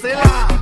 Sela.